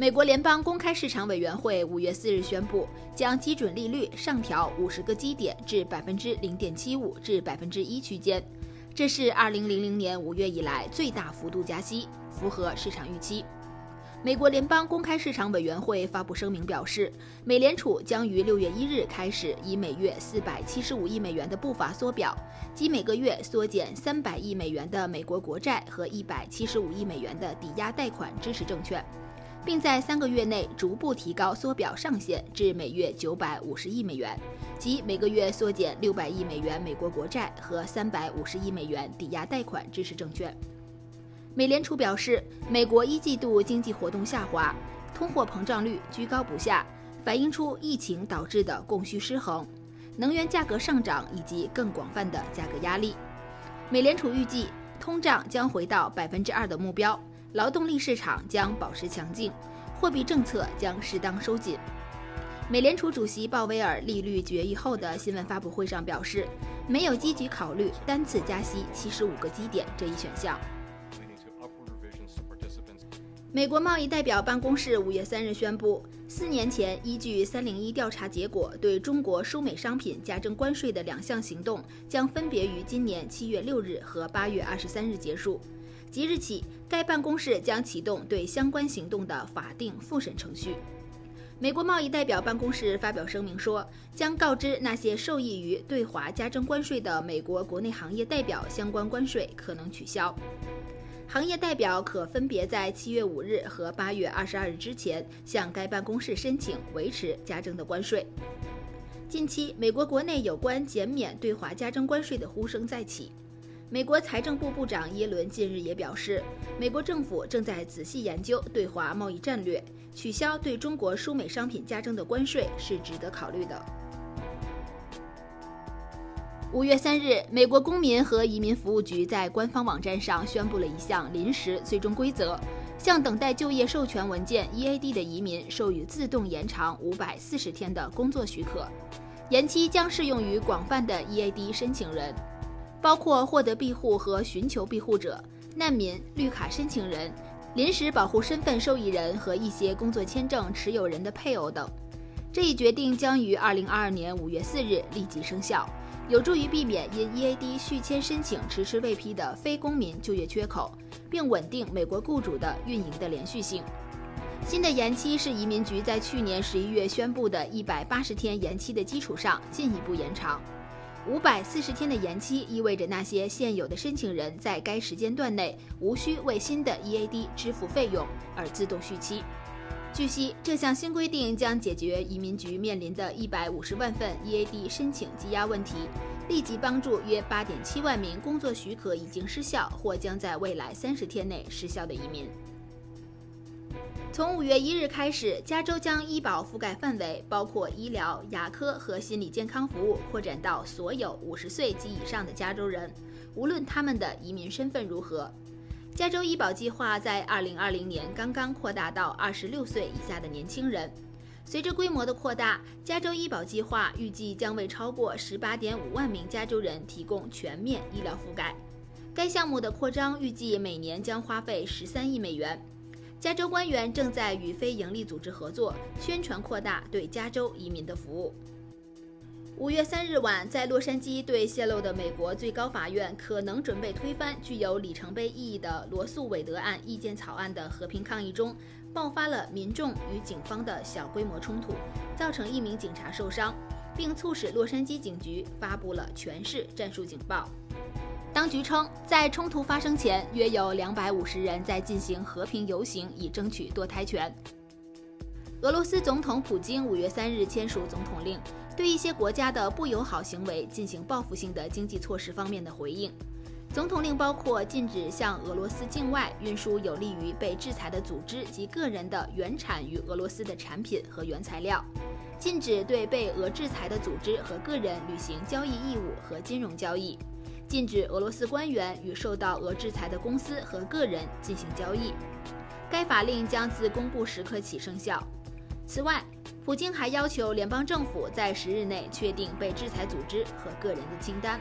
美国联邦公开市场委员会五月四日宣布，将基准利率上调五十个基点至百分之零点七五至百分之一区间，这是二零零零年五月以来最大幅度加息，符合市场预期。美国联邦公开市场委员会发布声明表示，美联储将于六月一日开始以每月四百七十五亿美元的步伐缩表，即每个月缩减三百亿美元的美国国债和一百七十五亿美元的抵押贷款支持证券。并在三个月内逐步提高缩表上限至每月九百五十亿美元，即每个月缩减六百亿美元美国国债和三百五十亿美元抵押贷款支持证券。美联储表示，美国一季度经济活动下滑，通货膨胀率居高不下，反映出疫情导致的供需失衡、能源价格上涨以及更广泛的价格压力。美联储预计通胀将回到百分之二的目标。劳动力市场将保持强劲，货币政策将适当收紧。美联储主席鲍威尔利率决议后的新闻发布会上表示，没有积极考虑单次加息七十五个基点这一选项。美国贸易代表办公室五月三日宣布，四年前依据三零一调查结果对中国输美商品加征关税的两项行动，将分别于今年七月六日和八月二十三日结束。即日起，该办公室将启动对相关行动的法定复审程序。美国贸易代表办公室发表声明说，将告知那些受益于对华加征关税的美国国内行业代表，相关关税可能取消。行业代表可分别在七月五日和八月二十二日之前向该办公室申请维持加征的关税。近期，美国国内有关减免对华加征关税的呼声再起。美国财政部部长耶伦近日也表示，美国政府正在仔细研究对华贸易战略，取消对中国输美商品加征的关税是值得考虑的。五月三日，美国公民和移民服务局在官方网站上宣布了一项临时最终规则，向等待就业授权文件 （EAD） 的移民授予自动延长五百四十天的工作许可，延期将适用于广泛的 EAD 申请人。包括获得庇护和寻求庇护者、难民、绿卡申请人、临时保护身份受益人和一些工作签证持有人的配偶等。这一决定将于二零二二年五月四日立即生效，有助于避免因 EAD 续签申请迟迟未批的非公民就业缺口，并稳定美国雇主的运营的连续性。新的延期是移民局在去年十一月宣布的一百八十天延期的基础上进一步延长。五百四十天的延期意味着那些现有的申请人在该时间段内无需为新的 EAD 支付费用而自动续期。据悉，这项新规定将解决移民局面临的一百五十万份 EAD 申请积压问题，立即帮助约八点七万名工作许可已经失效或将在未来三十天内失效的移民。从五月一日开始，加州将医保覆盖范围包括医疗、牙科和心理健康服务扩展到所有五十岁及以上的加州人，无论他们的移民身份如何。加州医保计划在二零二零年刚刚扩大到二十六岁以下的年轻人。随着规模的扩大，加州医保计划预计将为超过十八点五万名加州人提供全面医疗覆盖。该项目的扩张预计每年将花费十三亿美元。加州官员正在与非营利组织合作，宣传扩大对加州移民的服务。五月三日晚，在洛杉矶对泄露的美国最高法院可能准备推翻具有里程碑意义的罗素韦德案意见草案的和平抗议中，爆发了民众与警方的小规模冲突，造成一名警察受伤，并促使洛杉矶警局发布了全市战术警报。当局称，在冲突发生前，约有两百五十人在进行和平游行，以争取堕胎权。俄罗斯总统普京五月三日签署总统令，对一些国家的不友好行为进行报复性的经济措施方面的回应。总统令包括禁止向俄罗斯境外运输有利于被制裁的组织及个人的原产于俄罗斯的产品和原材料，禁止对被俄制裁的组织和个人履行交易义务和金融交易。禁止俄罗斯官员与受到俄制裁的公司和个人进行交易。该法令将自公布时刻起生效。此外，普京还要求联邦政府在十日内确定被制裁组织和个人的清单。